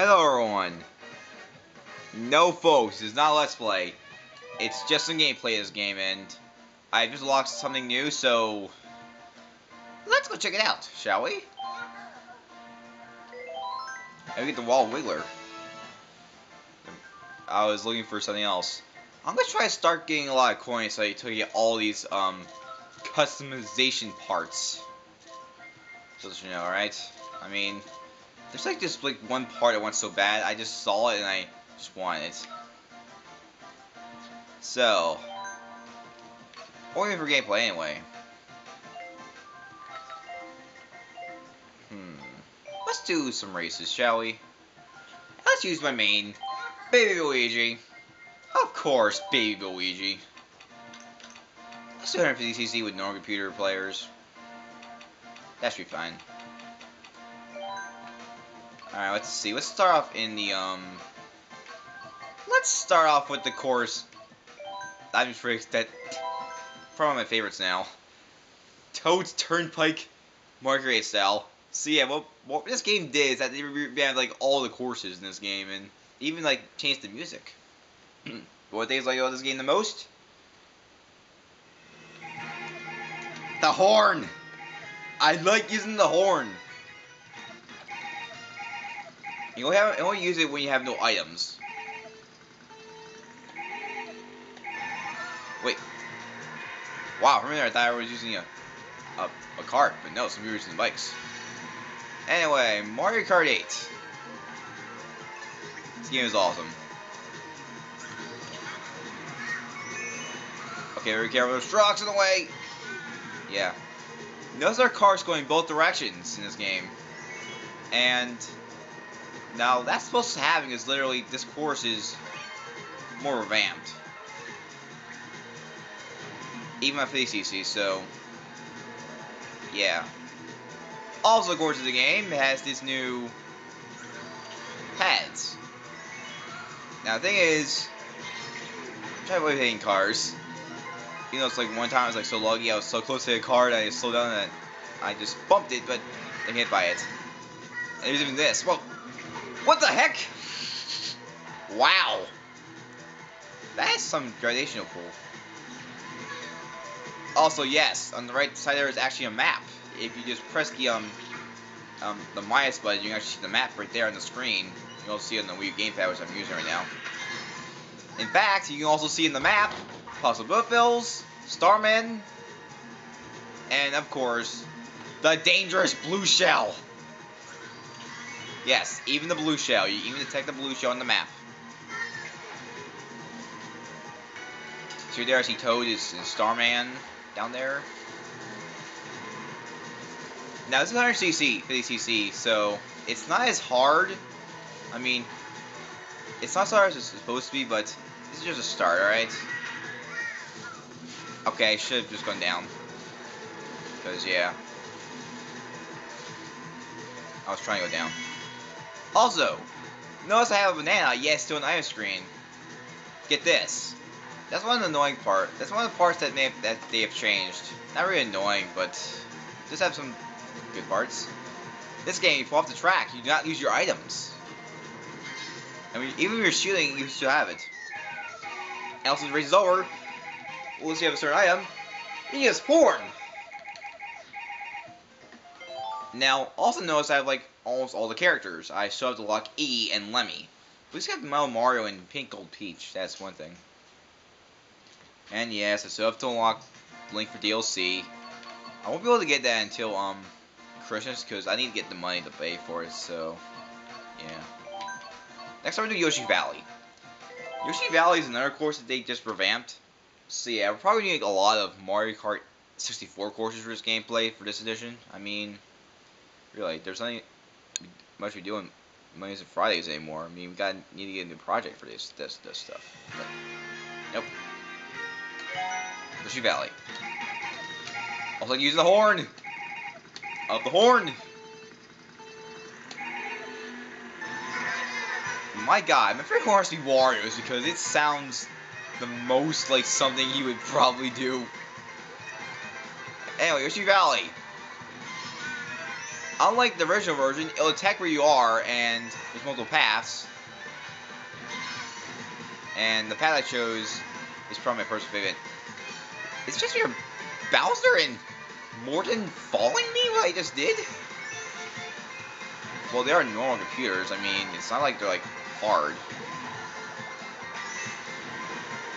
Hello everyone! No folks, it's not Let's Play. It's just some gameplay this game and I just unlocked something new, so let's go check it out, shall we? I get the wall wiggler. I was looking for something else. I'm gonna try to start getting a lot of coins so I to get all these um customization parts. Just you know, right? I mean, there's like just like one part I want so bad. I just saw it and I just want it. So, only for gameplay anyway. Hmm. Let's do some races, shall we? Let's use my main, Baby Luigi. Of course, Baby Luigi. Let's do 150cc with normal computer players. That should be fine. Alright, let's see. Let's start off in the, um... Let's start off with the course. I'm just pretty that probably my favorites now. Toad's Turnpike Margaret style. So yeah, what what this game did is that they revamped like all the courses in this game and even like changed the music. what things like about this game the most? The horn! I like using the horn. You only, have, you only use it when you have no items. Wait. Wow, minute I thought I was using a, a, a cart, but no, some people are using bikes. Anyway, Mario Kart 8. This game is awesome. Okay, very careful, there's trucks in the way! Yeah. Notice our cars going both directions in this game. And now that's supposed to happen is literally this course is more revamped. Even my 50cc, so yeah. Also, of course, the game has this new pads. Now, the thing is, I'm trying to avoid hitting cars. You know, it's like one time I was like so lucky, I was so close to a car that I slowed down and I just bumped it, but I hit by it. And there's even this. Well, what the heck? Wow. That's some gradational cool. Also, yes, on the right side there is actually a map. If you just press the um um the minus button, you can actually see the map right there on the screen. You'll see it on the Wii U Gamepad, which I'm using right now. In fact, you can also see in the map Possible Bills, Starman, and of course, the dangerous blue shell. Yes, even the blue shell. You even detect the blue shell on the map. So there I see Toad is, Starman down there. Now this is 100cc, 50cc, so it's not as hard. I mean, it's not as hard as it's supposed to be, but this is just a start, alright? Okay, I should have just gone down. Because, yeah. I was trying to go down. Also, notice I have a banana, yes, to an item screen. Get this. That's one of the annoying part. That's one of the parts that, may have, that they have changed. Not really annoying, but just have some good parts. This game, you fall off the track, you do not use your items. I mean, even if you're shooting, you still have it. Else the race is over. Once you have a certain item, you get horn. Now, also notice I have like almost all the characters. I still have to lock E and Lemmy. We just got Metal Mario and Pink Gold Peach. That's one thing. And yes, I still have to unlock Link for DLC. I won't be able to get that until um Christmas because I need to get the money to pay for it. So yeah. Next, time we do Yoshi Valley. Yoshi Valley is another course that they just revamped. So yeah, we're probably doing a lot of Mario Kart 64 courses for this gameplay for this edition. I mean, really, there's nothing much we do on Mondays and Fridays anymore. I mean, we got need to get a new project for this this this stuff. But, nope. Yoshi Valley. Also, use the horn. Of the horn. My God, my favorite horn has to be Wario's because it sounds the most like something he would probably do. Anyway, Yoshi Valley. Unlike the original version, it'll attack where you are, and there's multiple paths. And the path I chose is probably my personal favorite. It's just your Bowser and Morton falling me what I just did? Well, they are normal computers. I mean, it's not like they're like hard.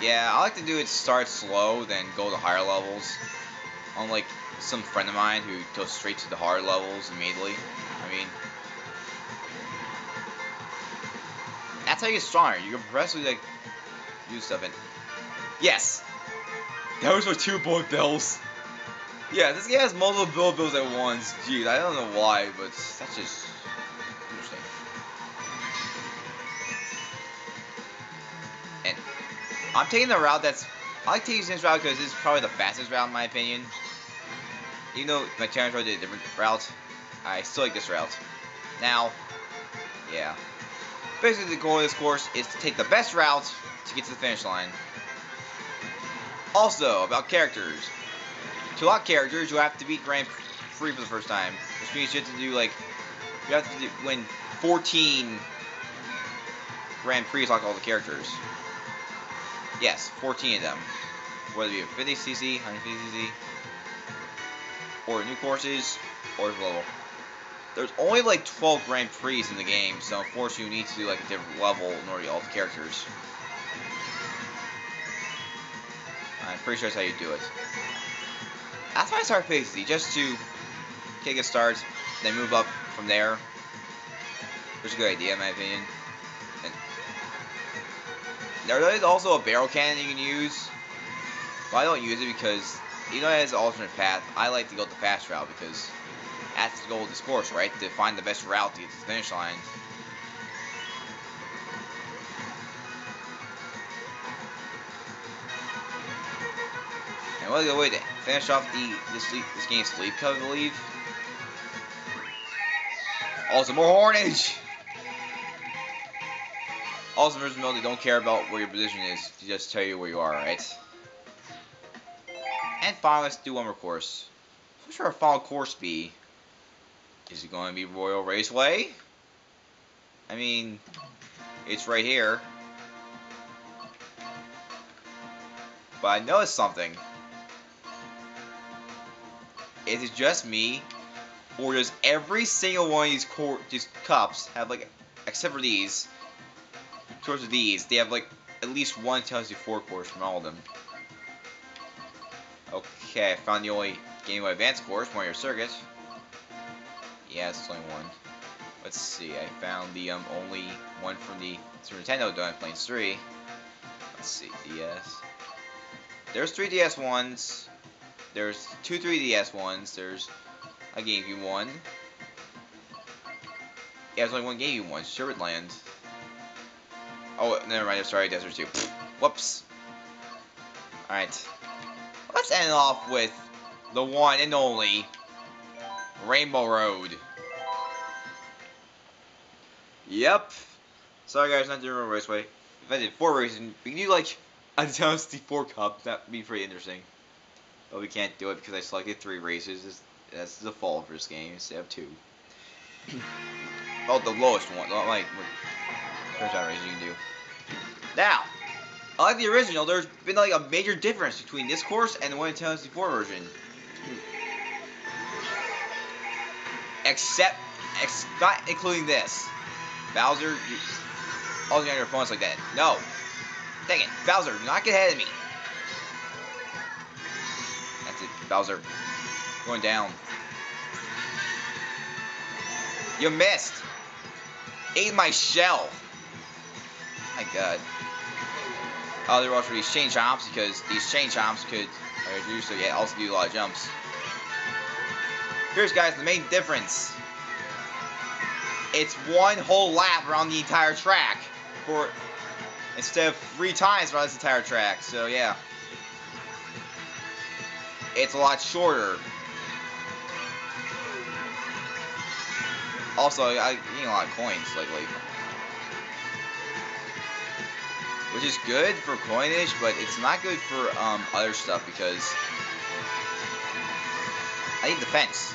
Yeah, I like to do it start slow, then go to higher levels. Unlike some friend of mine who goes straight to the hard levels immediately. I mean, that's how you get stronger. You can progressively like use stuff and yes, was for two bullet bills. Yeah, this game has multiple bullet bills at once. Jeez, I don't know why, but that's just interesting. And I'm taking the route that's I like taking this route because it's probably the fastest route in my opinion. Even though my road did a different route, I still like this route. Now, yeah. Basically, the goal of this course is to take the best route to get to the finish line. Also, about characters. To lock characters, you have to beat Grand Prix for the first time. Which means you have to do, like, you have to do, win 14 Grand Prix to lock all the characters. Yes, 14 of them. Whether it be 50cc, 150cc, or new courses, or level. There's only like 12 Grand Prix in the game, so unfortunately you need to do like a different level in order to get all the characters. I'm pretty sure that's how you do it. That's why I started Pacey, just to kick a start, then move up from there. Which is a good idea in my opinion. And there is also a barrel cannon you can use. But I don't use it because though it has an alternate path, I like to go the fast route because that's the goal of this course, right? To find the best route to get to the finish line. And what a good way to finish off the this this game's sleep I believe. Also, more Hornage! Also. Melody don't care about where your position is. Just tell you where you are, right? And finally, let's do one more course. What should our final course be? Is it going to be Royal Raceway? I mean, it's right here. But I noticed something. Is it just me? Or does every single one of these, these cups have like, except for these, towards these, they have like at least one Chelsea 4 course from all of them. Okay, I found the only Game Boy Advance course, Mario Circuit. Yeah, it's only one. Let's see, I found the um, only one from the Super Nintendo Donut Plains 3. Let's see, DS. There's three DS ones. There's two 3DS ones. There's a GameCube one. Yeah, there's only one GameCube one, Sherbet Land. Oh, never mind, I'm sorry, Desert 2. Whoops. Alright. Let's end off with the one and only Rainbow Road. Yep. Sorry guys, not doing Rainbow Raceway. If I did four races, we can do like a Dynasty 4 Cup. That'd be pretty interesting. But we can't do it because I selected three races. That's the default for this game instead of two. oh, the lowest one. Like, first time race you can do. Now, I like the original. There's been like a major difference between this course and the one in 2004 version. Except, ex not including this. Bowser, you, always on your opponents like that. No. Dang it. Bowser, do not get ahead of me. That's it. Bowser. Going down. You missed. Ate my shell. My god. Oh, they're also these chain jumps because these chain jumps could are used to yeah, also do a lot of jumps. Here's guys the main difference. It's one whole lap around the entire track for instead of three times around this entire track. So yeah. It's a lot shorter. Also, I'm getting a lot of coins lately which is good for coinage, but it's not good for um, other stuff because I need defense.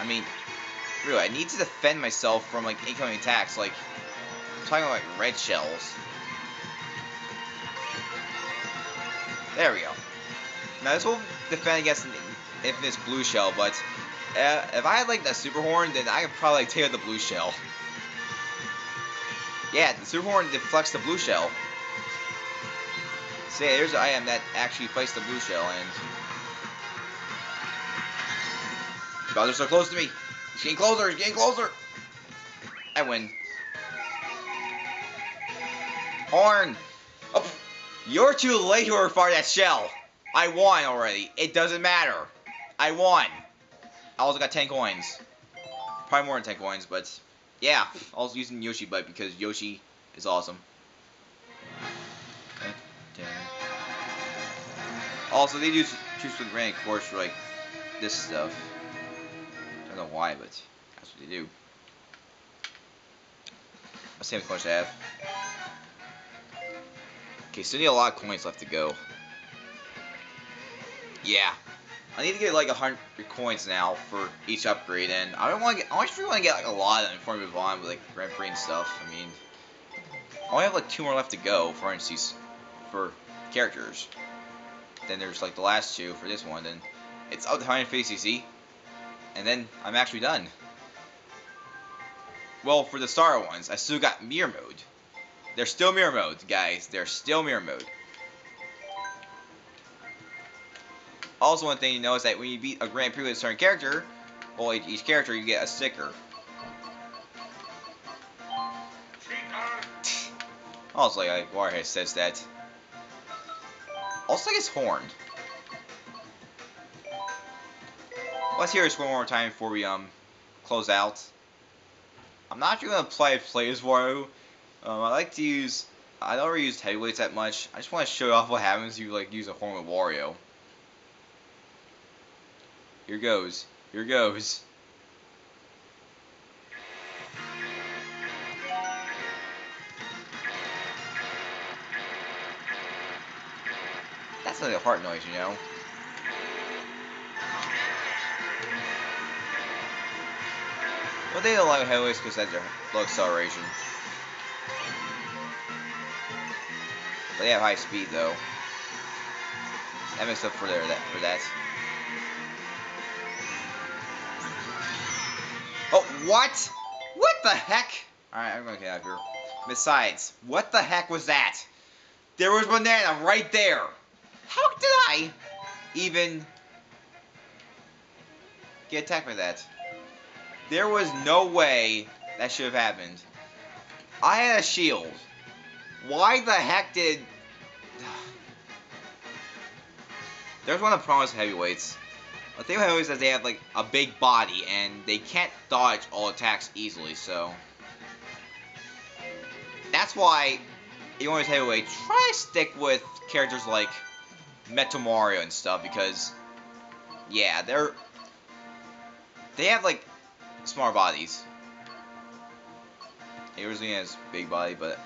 I mean, really, I need to defend myself from like incoming attacks. Like, I'm talking about like red shells. There we go. Now this will defend against Infamous Blue Shell, but uh, if I had like that Super Horn, then I could probably like, take out the Blue Shell. Yeah, the Super Horn deflects the Blue Shell. See, there's an item that actually fights the Blue Shell, and... Bowser's so close to me! He's getting closer, he's getting closer! I win. Horn! Oh, you're too late to fire that shell! I won already. It doesn't matter. I won. I also got 10 coins. Probably more than 10 coins, but yeah. I was using Yoshi Bite because Yoshi is awesome. Also, they do choose from random course for like this stuff. I don't know why, but that's what they do. Let's see how many coins I have. Okay, still need a lot of coins left to go. Yeah. I need to get like a hundred coins now for each upgrade, and I don't want to get. I actually want to get like a lot of them before I move on with like Grand Prix and stuff. I mean, I only have like two more left to go for instance for characters. Then there's like the last two for this one. Then it's up to Final Fantasy and then I'm actually done. Well, for the Star ones, I still got Mirror Mode. They're still Mirror Mode, guys. They're still Mirror Mode. Also, one thing you know is that when you beat a Grand Prix with a certain character, well, each character, you get a sticker. also, like, Warhead says that. Also, like, it's horned. Let's hear this one more time before we, um, close out. I'm not actually going to play Plays Wario. Um, I like to use... I don't really use heavyweights that much. I just want to show off what happens if you, like, use a horn with Wario. Here goes. Here goes. That's like a heart noise, you know? Well, they like heavyweights because that's their low acceleration. But they have high speed, though. That makes up for their that for that. What? What the heck? Alright, I'm gonna get out of here. Besides, what the heck was that? There was banana right there. How did I even get attacked by that? There was no way that should have happened. I had a shield. Why the heck did... There's one of promised heavyweights. The thing with heavyweights is they have like a big body and they can't dodge all attacks easily, so that's why you always heavyweight try to stick with characters like Metal Mario and stuff because yeah, they're they have like smart bodies. He originally has big body, but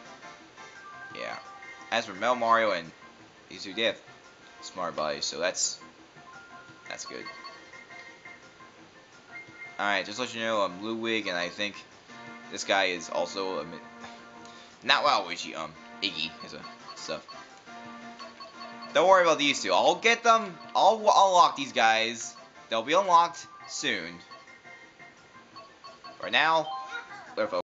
yeah. As for Metal Mario and these two, they have smart bodies, so that's that's good. Alright, just let you know, I'm Ludwig, and I think this guy is also a... Not Waluigi, um, Iggy is a stuff. Don't worry about these two. I'll get them. I'll unlock these guys. They'll be unlocked soon. Right now,